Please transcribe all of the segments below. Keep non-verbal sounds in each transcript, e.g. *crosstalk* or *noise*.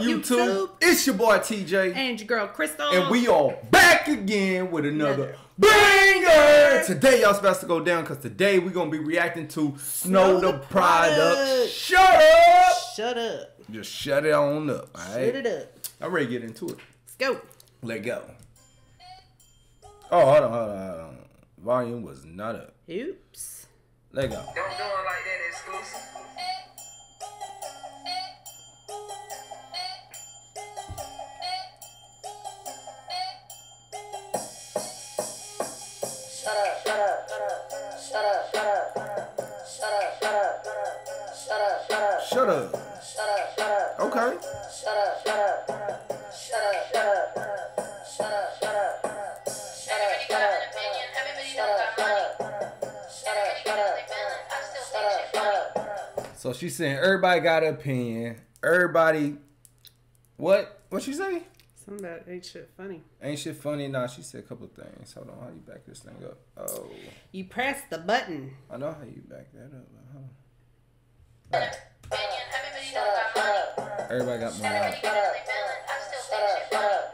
YouTube? YouTube? It's your boy TJ. And your girl Crystal. And we are back again with another Another banger. Today y'all supposed to go down because today we're gonna be reacting to Snow, the, the product. Product. Shut up. Shut up. Just shut it on up. All Shut it up. I'm ready to get into it. Let's go. Let go. Oh, hold on, hold on, hold on. Volume was not up. Oops. Let go. Don't do it like that, exclusive. Shut up, Shut up. shut up, Okay. shut up, shut up, shut up, shut up, shut up, shut up, Everybody got an opinion. Everybody don't got money. Everybody got what they feeling. I still think shit funny. So she's saying everybody got an opinion. Everybody, what? What she say? Something about ain't shit funny. Ain't shit funny? Nah, she said a couple of things. Hold on, how you back this thing up? Oh, You press the button. I know how you back that up. but Hold on. Opinion. Everybody got money. Everybody got money. Everybody got what they feeling. I still think shit funny.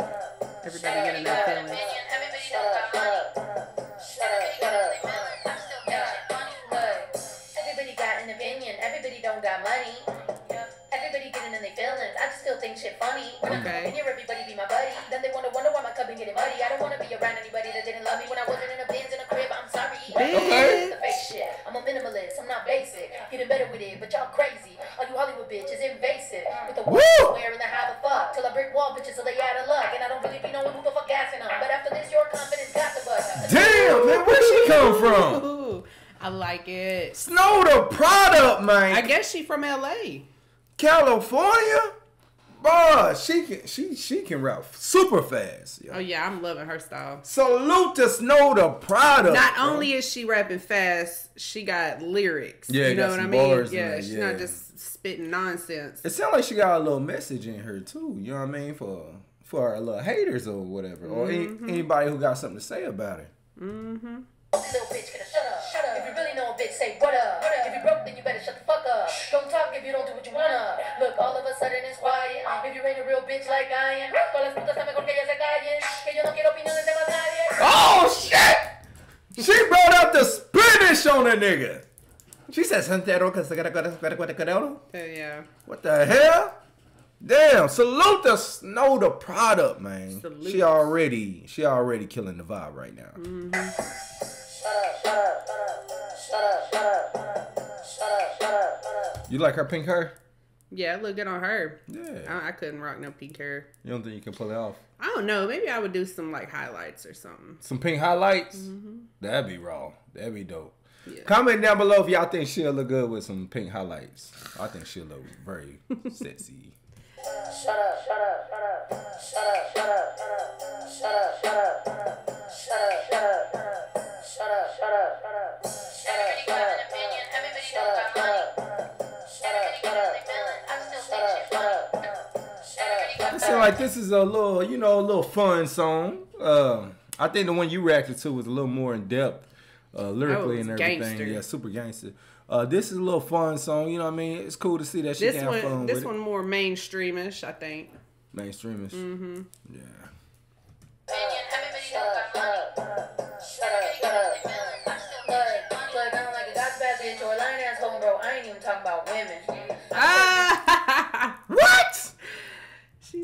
Everybody getting their feelings. Everybody got money. Everybody got what they feeling. I still think shit funny. Look, everybody got an opinion. Everybody don't got money. Everybody getting in their feelings. I just still think shit funny. When I Okay. come in here, everybody be my buddy. Then they wanna wonder why my cup been getting muddy. I don't wanna be around anybody that didn't love me when I wasn't I'm a minimalist. I'm not basic. Getting better with it, but y'all crazy. All you Hollywood bitches invasive. With the Woo! wearing the how the fuck. Till I brick wall bitches till they out of luck. And I don't really be knowing who the fuck gassing them. But after this, your confidence got the bus. Damn, man, where she come from? Ooh, *laughs* I like it. Snow Tha Product, man. I guess she from LA. California, boy, she can she she can rap super fast. yo. Oh yeah, I'm loving her style. Salute to Snow Tha Product. Not bro. only is she rapping fast, she got lyrics. Yeah, you know got what I mean? bars in Yeah, she's yeah. not just spitting nonsense. It sounds like she got a little message in her too. You know what I mean for for our little haters or whatever, or Mm-hmm. anybody who got something to say about it. Little bitch, gonna shut up. Shut up. If you really know a bitch, say what up. If you broke, then you better shut the fuck up. Don't talk if you don't do what you wanna. Bitch like I am, todas las putas saben mejor que ellas se callen. Que yo no quiero opiniones de más nadie. Oh shit! She brought out the Spanish on a nigga. She said Santero Uh, yeah. What the hell? Damn, salute the Snow Tha Product, man. Salute. She already she already killing the vibe right now. Mm. shut up, shut up, shut up, shut up, shut up, shut up. You like her pink hair? Yeah, look good on her. Yeah. I, I couldn't rock no pink hair. You don't think you can pull it off? I don't know. Maybe I would do some like highlights or something. Some pink highlights? Mm-hmm. That'd be raw. That'd be dope. Yeah. Comment down below if y'all think she'll look good with some pink highlights. I think she'll look very *laughs* sexy. Shut up, shut up, shut up, shut up, shut up, shut like this is a little, you know, a little fun song. Um, I think the one you reacted to was a little more in depth, uh, lyrically Oh, and everything. gangster. Yeah, super gangster. Uh, this is a little fun song. You know what I mean? It's cool to see that she This can have fun one, this with one it. more mainstreamish, I think. Mainstreamish. Mm-hmm. Yeah. opinion. Everybody don't got money. Everybody got what they feeling. I still think shit funny. Look, I'm like a gospel bad bitch or a lying asshole, bro. I ain't even talking about women. Ah! What? she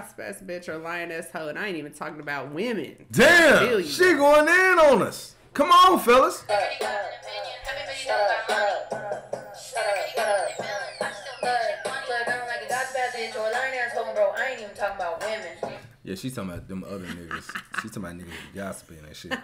said, "No gospel ass bitch or lioness hoe," and I ain't even talking about women. Damn, she going in on us. Come on, fellas. Everybody got an opinion. Everybody don't got money. Everybody got what they feeling. I still think shit funny. Look, I'm like a gospel bad bitch or a lying asshole, bro. I ain't even talking about women. Yeah, she's talking about them other niggas. She's talking about niggas gossiping and shit. *laughs*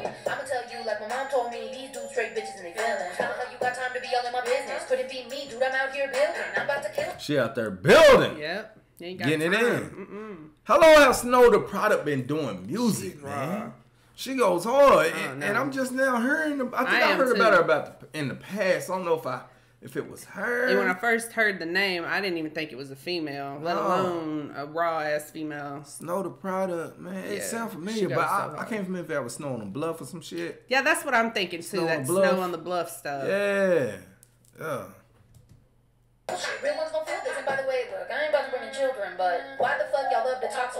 I'ma tell you, like my mom told me, these dudes straight bitches and they feelings. How the hell you got time to be all in my business? Could it be me, dude? I'm out here building. I'm about to kill. She out there building. Yep. You ain't got Getting it in. Mm-mm. How long has Snow Tha Product been doing music, She's man? raw. She goes hard, Oh, and, no. and I'm just now hearing. I think I I, heard too. about her about the, in the past. I don't know if I if it was her. And when I first heard the name, I didn't even think it was a female, let No. alone a raw ass female. Snow Tha Product, man. It sounds familiar, but so I, I hard. can't remember if that was Snow on the Bluff or some shit. Yeah, that's what I'm thinking too. Snow that the snow on the bluff stuff. Yeah, yeah.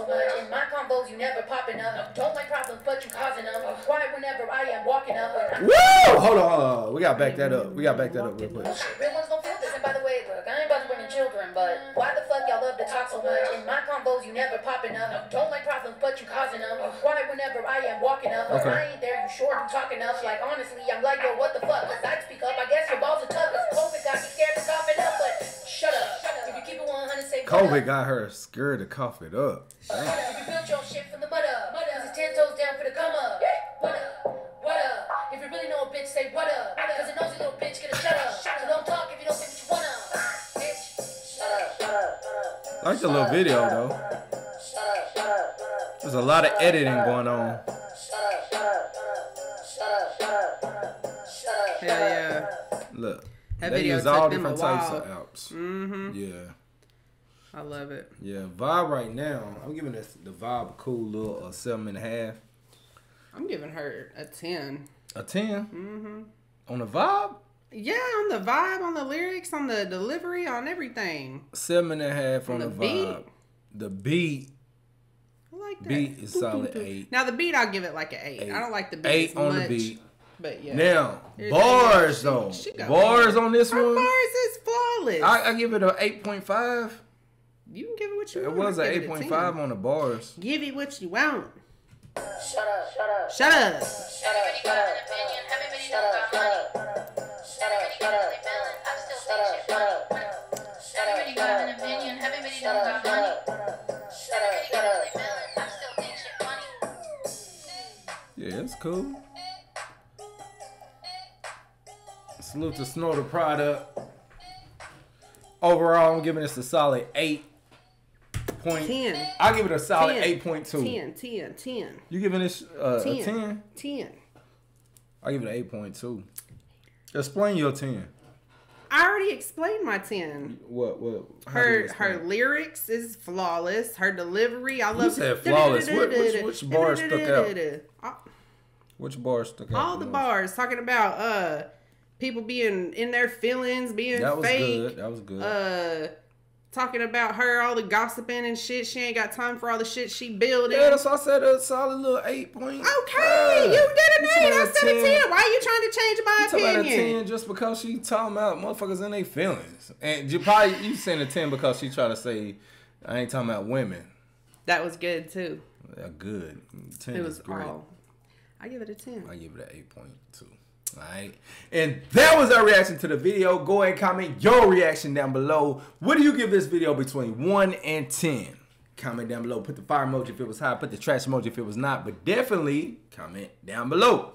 Combos, you never popping up. Don't like problems, but you causing them. Quiet whenever I am walking up. Woo! Hold on, hold on. We gotta back that up. We gotta back that up real quick. Oh, real ones gon' feel this. And by the way, look, I ain't about to bring in children, but why the fuck y'all love to talk so much? In my combos, you never popping up. Don't like problems, but you causing them. Quiet whenever I am walking up. Okay. I ain't there, you sure do talking enough. Like honestly, I'm like, yo, what the fuck? I say what COVID up. got her scared to cough it up. If you built your shit from the mud up, cause it's ten toes down for the come up. What up? What up? If you really know a bitch, say what up. Cause a little bitch gonna shut up. So don't talk if you don't think what you wanna. Bitch. Shut up, shut up, shut up. Like the little video though. Shut up, shut up, shut up. There's a lot of editing going on. Shut up, shut up, shut up, shut up, shut up, shut up. Hell yeah. Look, That they video use took all them a different types while. of apps. Mm-hmm. Yeah, I love it. yeah. Vibe right now. I'm giving this the vibe a cool little uh, seven and a half, I'm giving her a 10. a 10 Mm-hmm. on the vibe. Yeah, on the vibe, on the lyrics, on the delivery, on everything. Seven and a half on, On the, the beat? vibe. The beat, I like that. beat is solid eight. Now the beat, I'll give it like an eight. Eight. I don't like the beat Eight on much, the beat. but yeah. Now bars though, bars on this Her one. bars is flawless. I, I give it an eight point five. You can give it what you it want. Was it was an 8.5 on the bars. Give it what you want. Shut up, shut up. Shut up. Shut up, shut up. Up, shut up. Shut up, shut up. Shut up, shut up. Everybody got an opinion, everybody don't got money. Shut up, shut up. I still think shit funny. Yeah, that's cool. Salute to Snow Tha Product. Overall, I'm giving this a solid 8 point. 10. I'll give it a solid 10, eight point two. 10, 10, 10, You giving this uh, a 10, ten? 10. I'll give it an eight point two. Explain your ten. I already explained my 10. What? What? how do you Her her lyrics is flawless. Her delivery, I love. said flawless? What- which- which bar stuck out? Which bar stuck out? all the bars talking about uh people being in their feelings, being That was fake. good. That was good. Uh, talking about her, all the gossiping and shit. She ain't got time for all the shit she building. yeah, that's why I said a solid little eight point. Okay, you did an eight. I said a 10. Why are you trying to change my You talking about a ten just because she talking about motherfuckers in their feelings, and you probably you saying a ten because she try to say I ain't talking about women. That was good too. They're good. Ten It was great. all. I give it a ten. I give it an eight point two. All right, and that was our reaction to the video. Go ahead and comment your reaction down below. What do you give this video between one and ten? Comment down below. Put the fire emoji if it was high. Put the trash emoji if it was not. But definitely comment down below.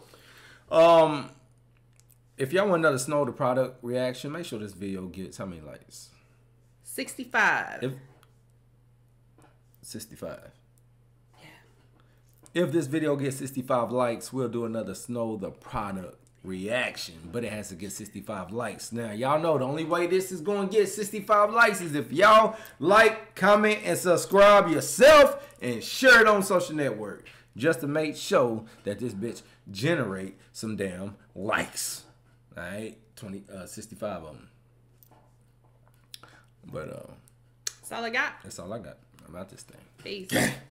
Um, if y'all want another Snow Tha Product reaction, make sure this video gets how many likes? Sixty-five. If 65. Yeah. If this video gets 65 likes, we'll do another Snow Tha Product reaction, but it has to get 65 likes. Now, y'all know the only way this is going to get 65 likes is if y'all like, comment, and subscribe yourself and share it on social network just to make sure that this bitch generate some damn likes. All right, 20 uh 65 of them. But uh That's all I got. that's all I got about this thing. Peace. *coughs*